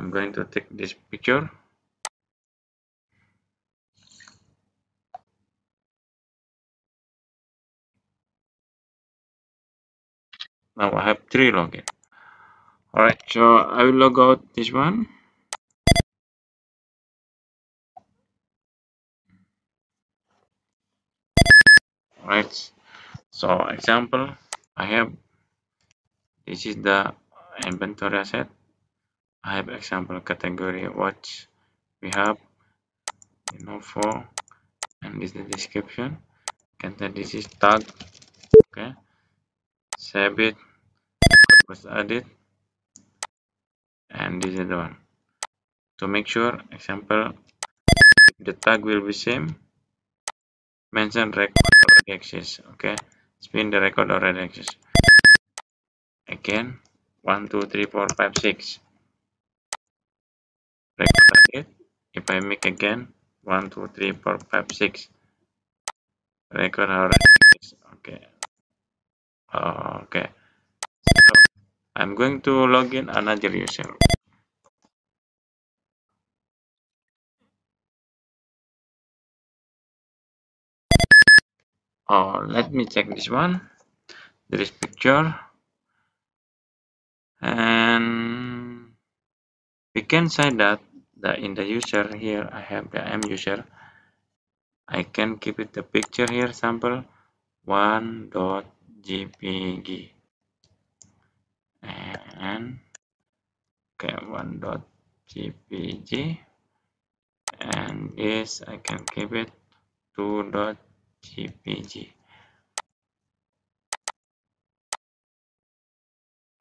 I'm going to take this picture. Now I have three login. Alright so I will log out this one. Right so example I have this is the inventory asset have example category watch we have you know for and this is the description. Content this is tag okay. Save it. Was added. And this is the one. To make sure example the tag will be same. Mention record already exists okay. Spin the record already exists again one two three four five six it if i make again one two three four five six. Record exists okay. Uh, okay. So i'm going to log in another user. Oh let me check this one. There is picture. And we can say that the in the user here i have the m user. I can keep it the picture here sample. One dot jpg and okay one dot jpg and this i can keep it two dot jpg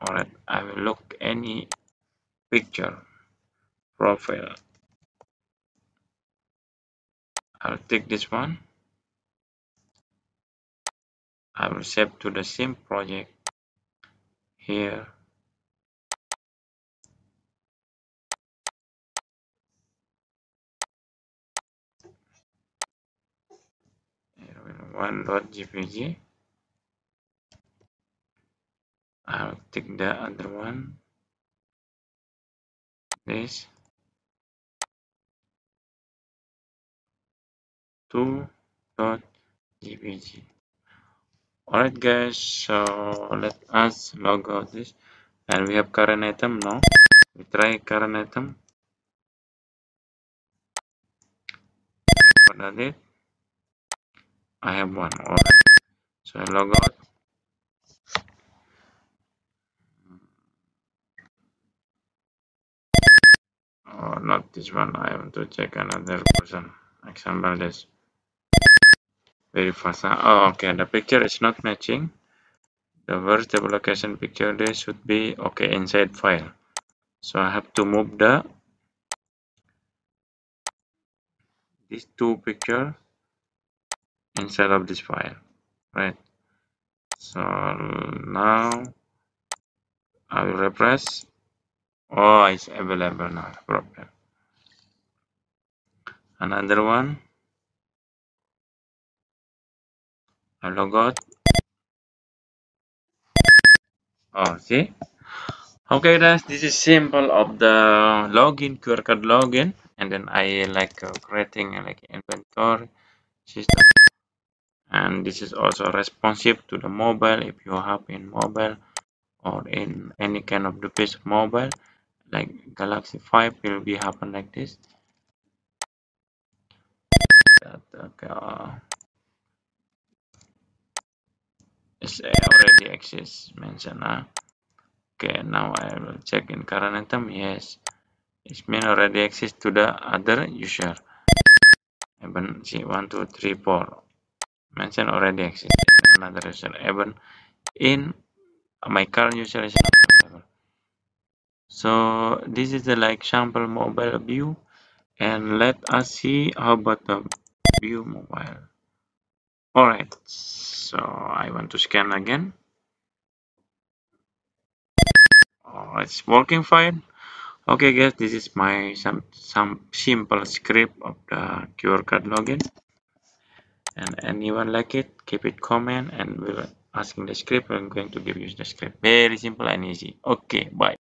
alright I will look any picture profile I'll take this one. I will save to the same project here. One dot jpg I'll take the other one. This two dot jpg alright guys so let us log out this. And we have current item now we try current item. What it I have one alright. So I log out. Oh not this one. I want to check another person. Example this very fast oh okay. The picture is not matching. The veritable location picture there should be okay inside file. So I have to move the these two picture inside of this file right? So now I will refresh. Oh it's available now. Problem. Another one Log out oh see? Okay guys this is simple of the login QR code login and then I like uh, creating uh, like inventory system. And this is also responsive to the mobile. If you have in mobile or in any kind of device mobile like galaxy 5 will be happen like this. That okay uh, it's already exists mentioned uh. okay now i will check in. Current item yes. It's mean already exists to the other user. Even see one two three four. Mention already exists another user. Even in my current user is so this is the like sample mobile view. And let us see how about the view mobile all right so i want to scan again. Oh it's working fine. Okay guys this is my some some simple script of the QR code login. And anyone like it keep it comment and we'll asking the script i'm going to give you the script. Very simple and easy. Okay bye